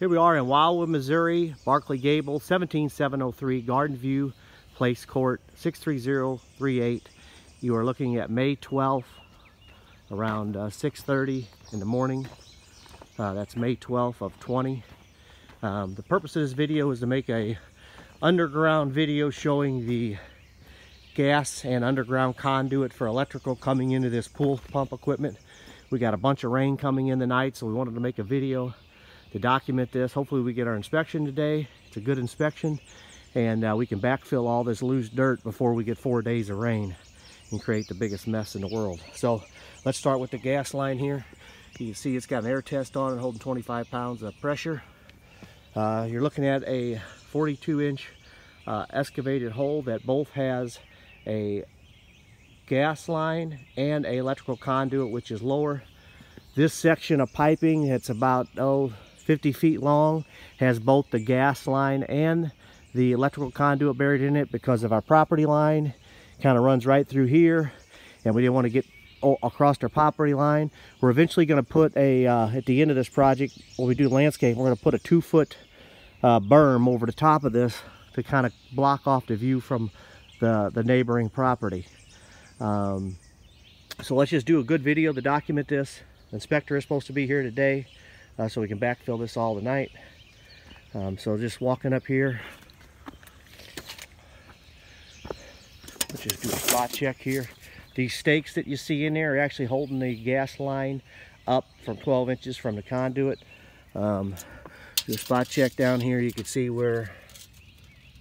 Here we are in Wildwood, Missouri, Barclay Gebel, 17703 Gardenview Place Court, 63038. You are looking at May 12th around uh, 6.30 in the morning. Uh, that's May 12th of 20. Um, the purpose of this video is to make a underground video showing the gas and underground conduit for electrical coming into this pool pump equipment. We got a bunch of rain coming in the night, so we wanted to make a video to document this. Hopefully we get our inspection today. It's a good inspection and uh, we can backfill all this loose dirt before we get four days of rain and create the biggest mess in the world. So let's start with the gas line here. You can see it's got an air test on it holding 25 pounds of pressure. Uh, you're looking at a 42 inch uh, excavated hole that both has a gas line and a electrical conduit which is lower. This section of piping, it's about oh 50 feet long, has both the gas line and the electrical conduit buried in it because of our property line. Kind of runs right through here and we didn't want to get across our property line. We're eventually going to put a, uh, at the end of this project, when we do landscape, we're going to put a two foot uh, berm over the top of this to kind of block off the view from the, the neighboring property. Um, so let's just do a good video to document this. Inspector is supposed to be here today uh, so we can backfill this all tonight. Um, so just walking up here, let's just do a spot check here. These stakes that you see in there are actually holding the gas line up from 12 inches from the conduit. Um, spot check down here, you can see we're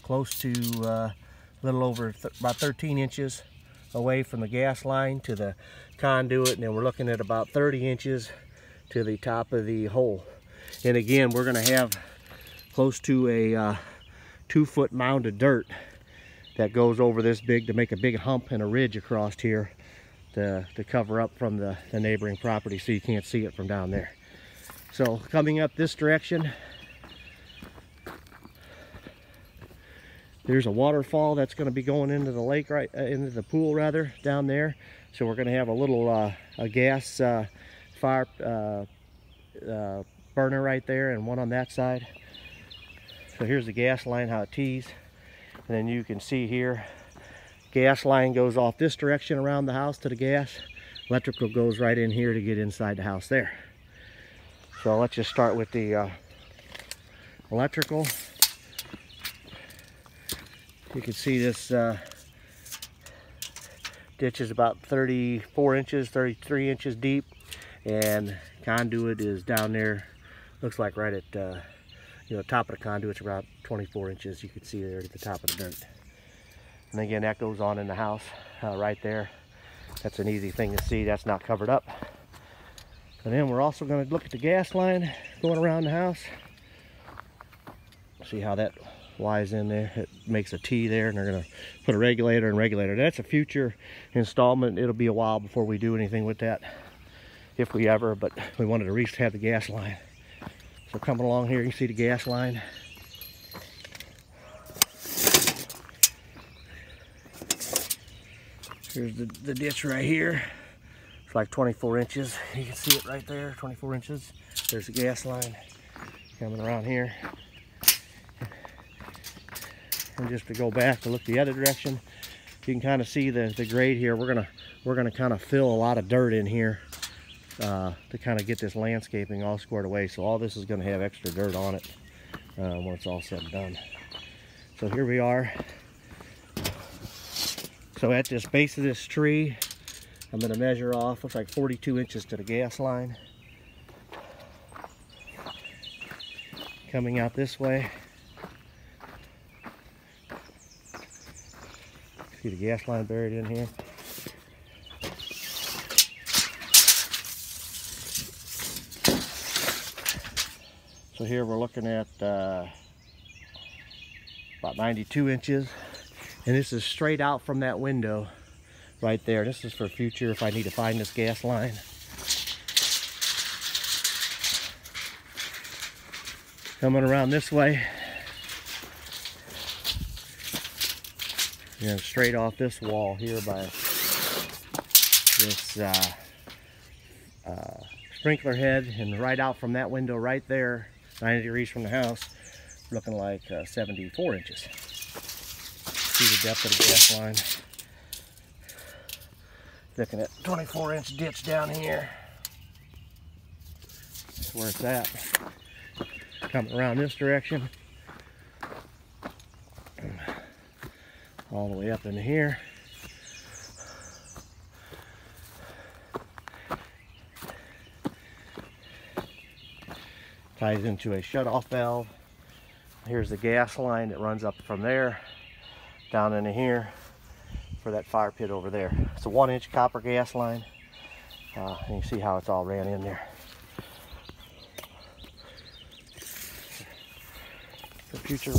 close to uh, a little over th about 13 inches away from the gas line to the conduit and then we're looking at about 30 inches to the top of the hole. And again, we're gonna have close to a uh, two foot mound of dirt that goes over this big to make a big hump and a ridge across here to, to cover up from the, the neighboring property so you can't see it from down there. So coming up this direction, there's a waterfall that's going to be going into the lake right uh, into the pool rather down there so we're going to have a little uh, a gas uh, fire uh, uh, burner right there and one on that side. So here's the gas line, how it tees. And then you can see here, gas line goes off this direction around the house to the gas. Electrical goes right in here to get inside the house there. So let's just start with the uh, electrical. You can see this uh, ditch is about 34 inches, 33 inches deep and conduit is down there. Looks like right at uh, you know top of the conduit's about 24 inches. You can see there at the top of the dirt. And again that goes on in the house uh, right there. That's an easy thing to see. That's not covered up. And then we're also going to look at the gas line going around the house. See how that lies in there. It makes a T there and they're going to put a regulator and regulator. That's a future installment. It'll be a while before we do anything with that if we ever, but we wanted to at least have the gas line. So coming along here, you can see the gas line. Here's the, the ditch right here. It's like 24 inches. You can see it right there, 24 inches. There's the gas line coming around here. And just to go back to look the other direction, you can kind of see the, the grade here. We're gonna we're gonna kind of fill a lot of dirt in here uh, to kind of get this landscaping all squared away. So all this is going to have extra dirt on it uh, when it's all said and done. So here we are. So at this base of this tree, I'm going to measure off, looks like 42 inches to the gas line. Coming out this way. See the gas line buried in here. So here we're looking at uh, about 92 inches. And this is straight out from that window right there. This is for future if I need to find this gas line. Coming around this way. And straight off this wall here by this uh, uh, sprinkler head and right out from that window right there 90 degrees from the house, looking like uh, 74 inches. See the depth of the gas line. Looking at 24 inch ditch down here. That's where it's at. Coming around this direction. All the way up into here. Ties into a shut-off valve. Here's the gas line that runs up from there down into here for that fire pit over there. It's a one inch copper gas line. Uh, and you see how it's all ran in there. For future